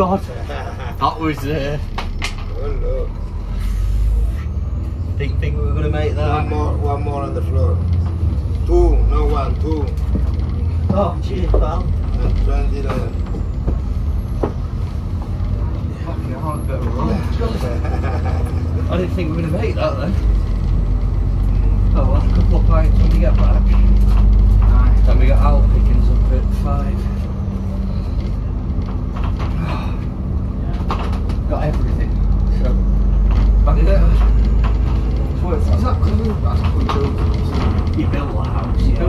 God, that was. Uh, Oh, look. didn't think we were gonna make that. One that. more, one more on the floor. Two, no one, two. Oh, cheers, pal. And 20 dollars. Fucking hell, a bit of a. I didn't think we were gonna make that then. Oh well, a couple of pints when we get back. Nice. Then we got out pickings up at five. Got everything. So, I did it. So wait, is that because that's what we built? You built the house, yeah.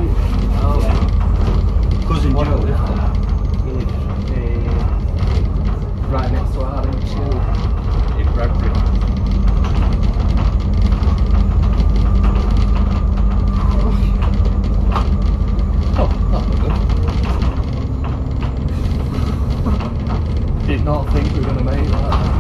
Oh. Yeah. Cousin Joe lived there. He lived uh, right next to our in Chill in Bradbury. Oh, that looked good. Did not think we were going to make that.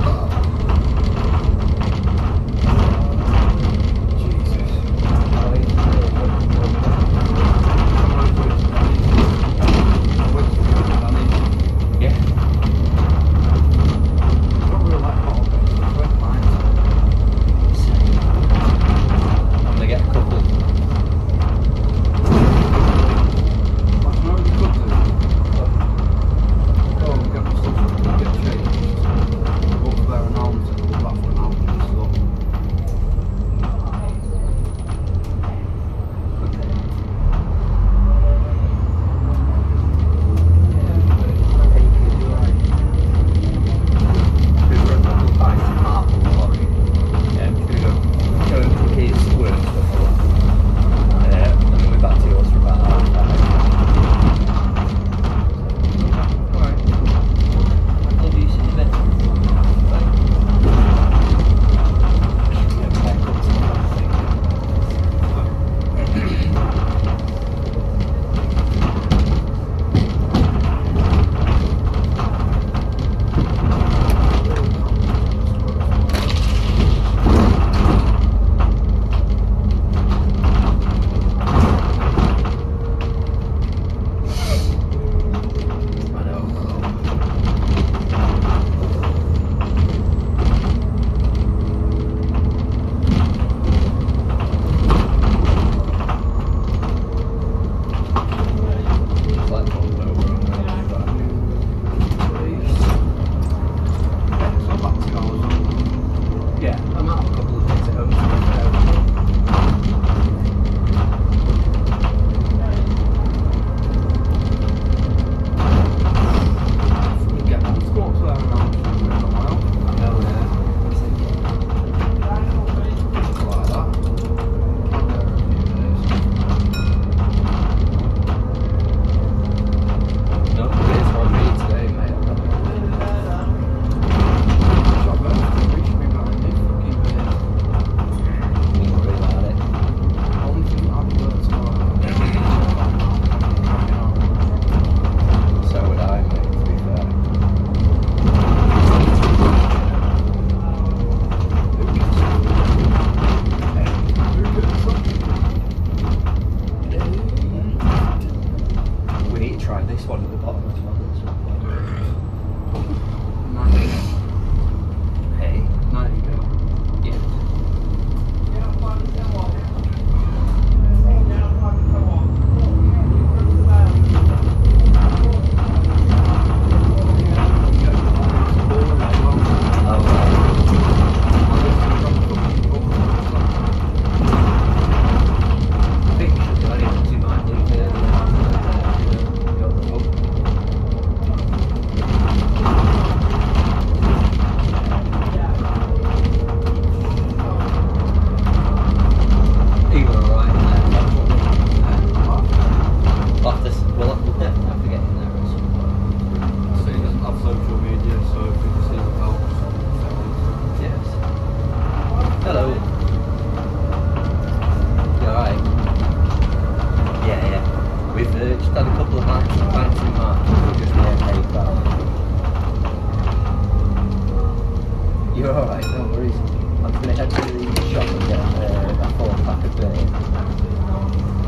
You're alright, no worries. I'm going to head to the shop and get uh, a four pack of 30.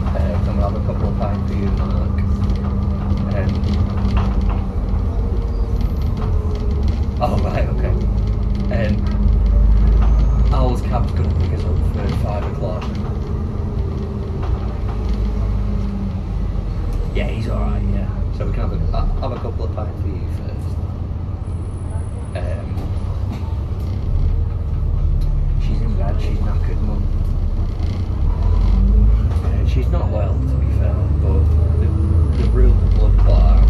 Uh, and we'll have a couple of pints for you, Mark. Um, oh, right, okay. Um, Owl's cab's going to pick us up for 5 o'clock. Yeah, he's alright, yeah. So we can have a, have a couple of pints for you first. mum, dad, she's knackered mum. Uh, she's not well, to be fair, but they've, they've ruled the blood clot out.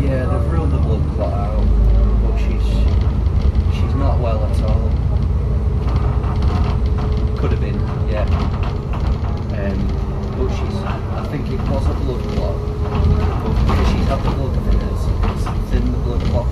Yeah, they've ruled the blood clot out, but she's, she's not well at all. Could have been, yeah. Um, but she's, I think it was a blood clot, but because she's had the blood thinners, it's thinned the blood clot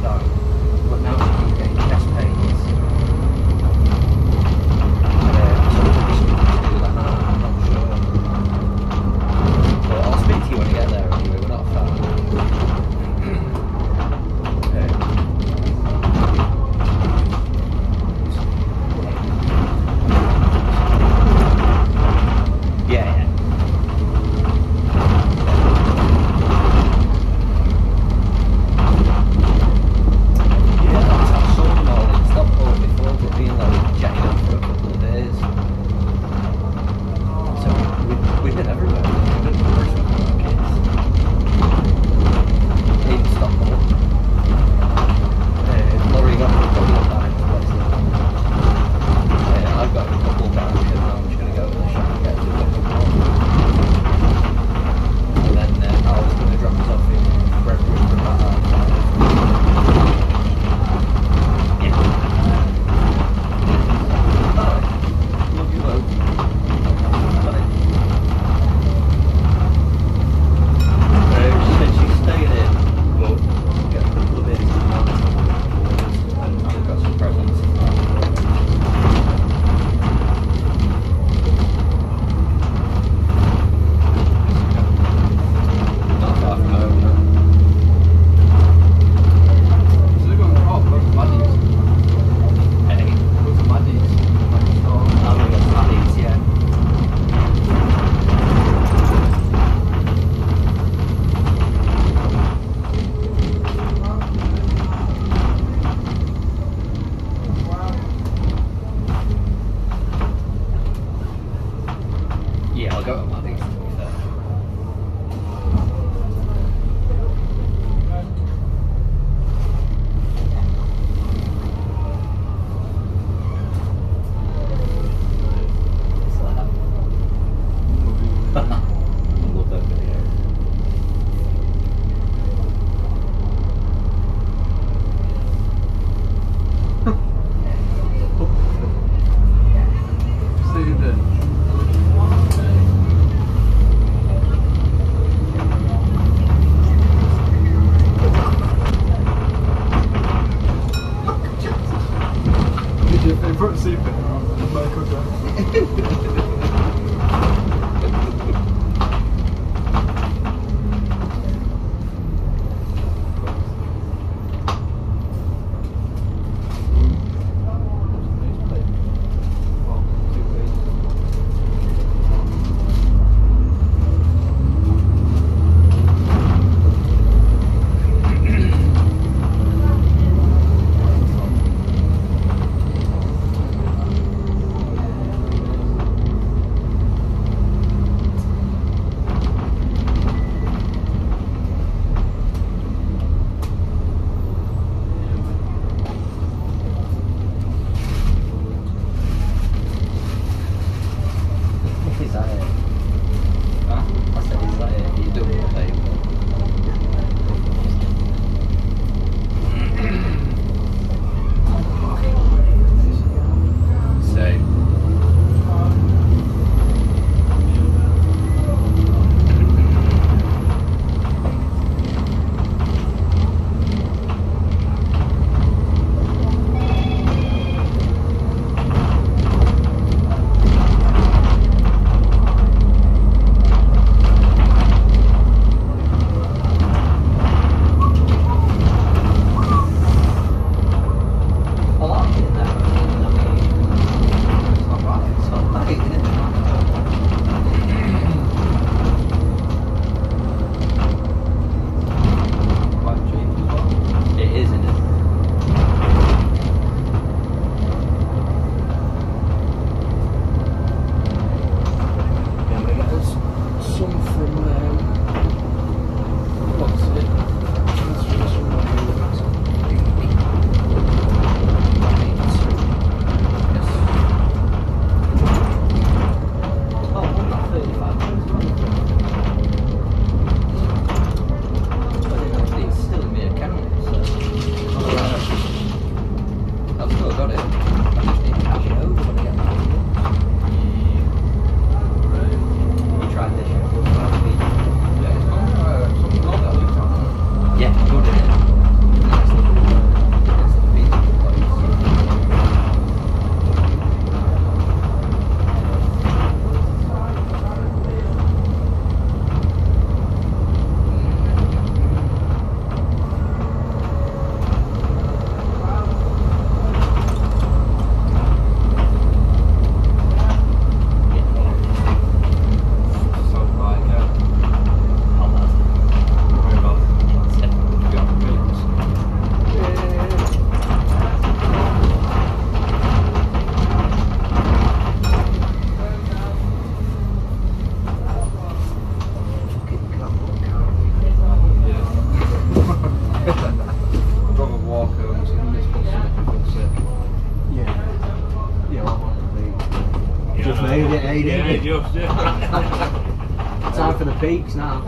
just, yeah. Time for the peaks now.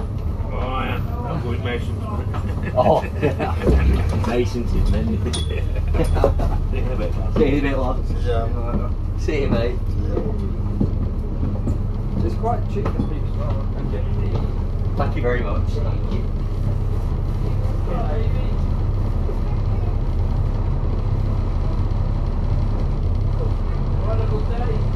Oh, yeah. I'm going Mason's. Oh, yeah. Mason's is men. See you in a bit, lads. Yeah. See you, mate. It's quite cheap to peak as well. Thank you very much. Thank you. Wonderful day.